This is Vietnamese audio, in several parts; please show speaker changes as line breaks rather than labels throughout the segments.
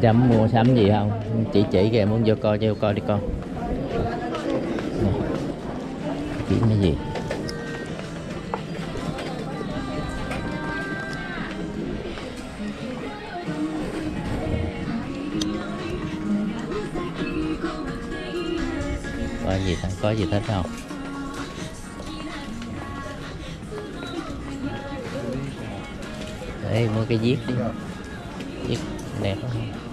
gì mua sắm gì không? Chị chỉ kìa, muốn vô coi cho vô coi đi con. Nè. chỉ cái gì? Có gì th- có gì thích không? Đây mua cái viết đi. Viết đẹp không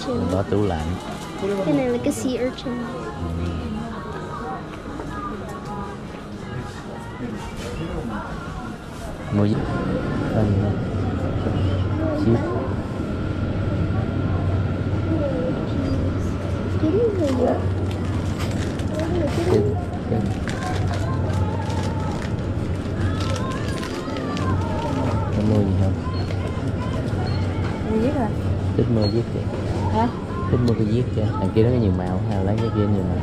urchin.
bỏ tủ lạnh
Cái này là cái sea urchin.
mua gì có gì mua cái viết kìa đằng kia nó có nhiều màu hay là lấy cái kia nhiều màu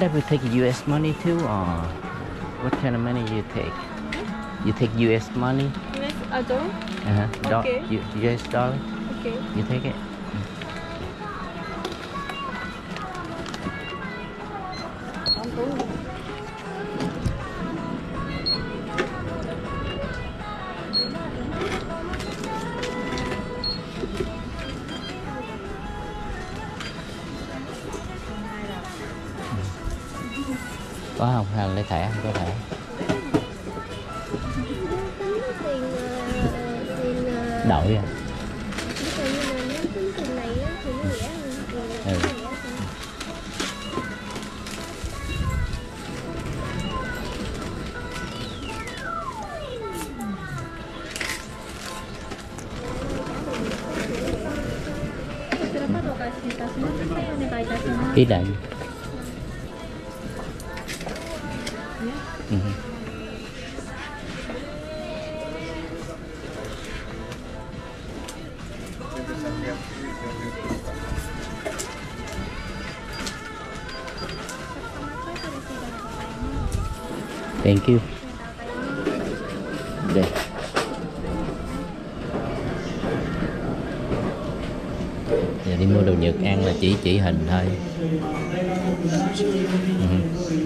that we take US money too or what kind of money you take? You take US money?
US a dollar?
Uh-huh. Do-
Okay.
U- US dollar?
Okay.
You take it?
Không
Hay là lấy thẻ không có thẻ? Đổi à?
ví dụ như
Ừ. Thank you. Đây. Giờ đi mua đồ Nhật ăn là chỉ chỉ hình thôi. Ừ.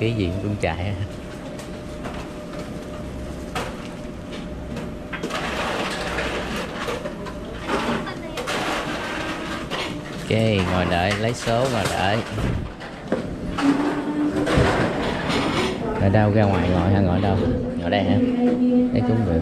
cái gì cũng chạy. Ok, ngồi đợi, lấy số ngồi đợi. Ở đâu, ra ngoài ngồi hay ngồi đâu? Ngồi đây hả? Đây cũng được.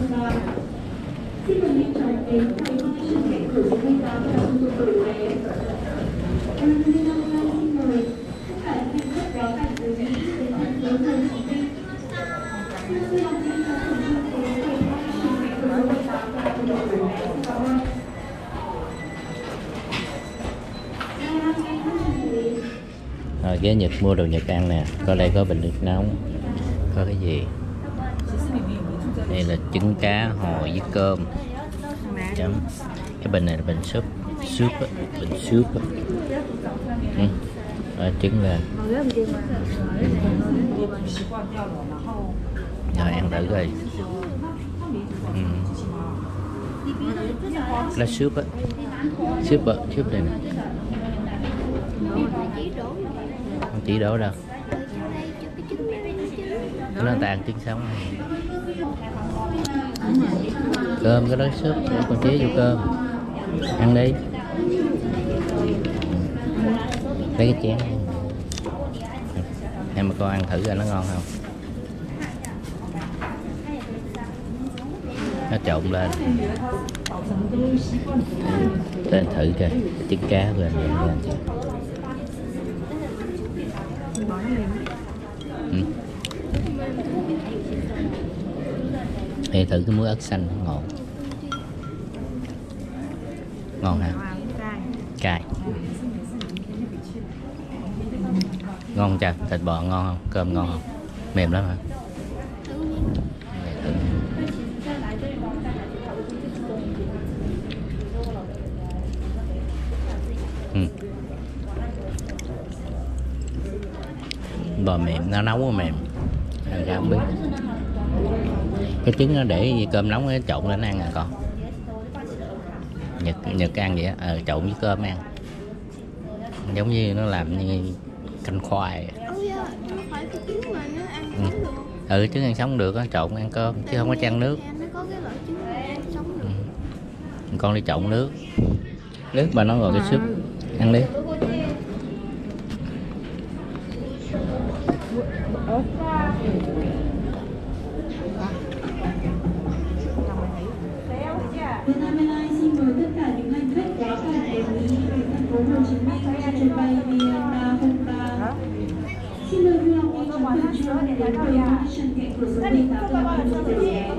Rồi ghé Nhật mua đồ Nhật ăn nè. Có đây có bình nước nóng. Có cái gì? Đây là trứng cá hồi với cơm. Chấm. Cái bình này là bình súp. Súp á, bình súp á. ừ. Rồi, trứng là ừ. rồi ăn thử rồi, ừ. là súp á. Súp á súp đây nè không chỉ đổ đâu.
Trứng
nó tàn chân sống cơm, cái đó súp con chế vô cơm. Ăn đi. Lấy cái chén. Em mà con ăn thử coi nó ngon không? Nó trộn lên. Lên thử coi. Trứng cá của anh vậy lên
nó mềm
ừ. Thì thử cái muối ớt xanh ngon ngon hả?
Cay.
Ngon cha thịt bò ngon không? Cơm ngon không? Mềm lắm hả bò mềm nó nấu mềm. Ăn ra không biết. Cái trứng nó để gì cơm nóng nó trộn lên ăn à con? Nhật nhật ăn vậy á? Ờ, trộn với cơm ăn. Giống như nó làm như canh khoai Ừ. ừ trứng ăn sống được á trộn ăn cơm chứ không có chan nước. Ừ. con đi trộn nước. Nước mà nó ngồi cái súp. Ăn đi
Vietnam Airlines xin mời tất cả những hành khách có cảnh ở Mỹ thành phố Hồ Chí Minh trên chuyến bay VN 303. Xin mời quý ông đi chọn khẩn để đến quầy condition cạnh cửa số 18 và cửa số 17.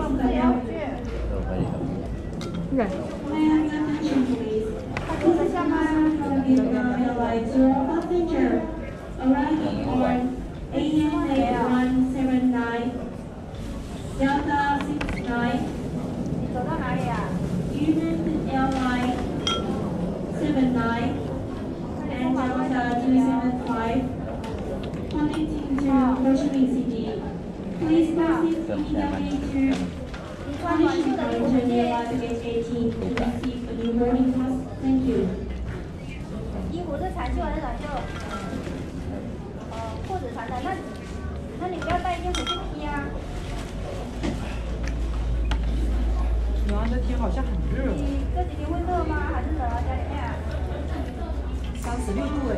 Xin cảm ơn. May I have attention, please? This is Vietnam Airlines.
好像很热，
你这几天会热吗？还是冷啊？家里面啊？
三十六度哎。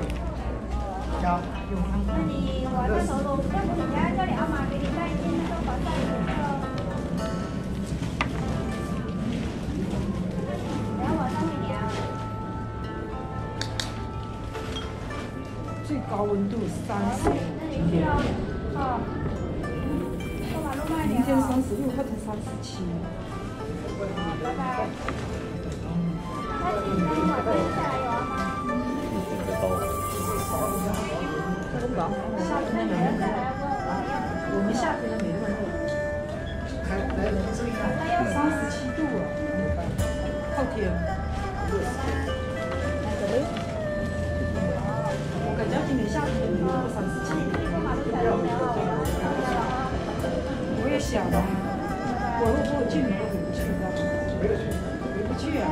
有有看
那你晚上走走，要不你家叫你阿妈给你带一件那个防晒的那个。然后晚上会凉。
最高温度三十，
那你需要哦，过马路卖
明天。三十六，或者三十七。我们夏天的没那么热。三十七度啊，后天。我感觉今年夏天的没有三十七。我也想啊，我如果去你都回不去，啊？回不去啊。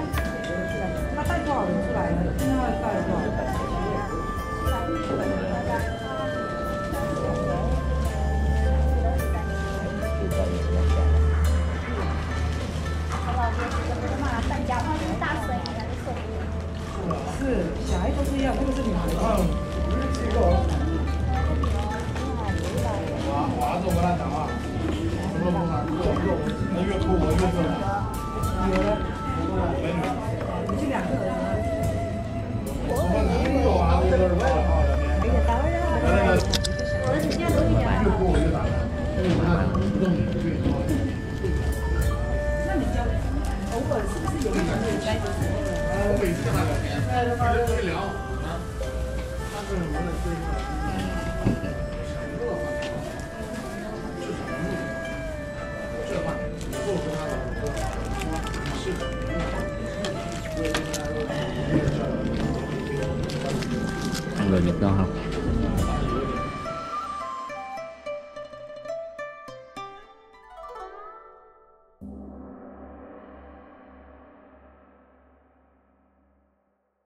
他带多少人出来了？现在带了多少买活动的月票。我每次看到他，他跟人
玩的最，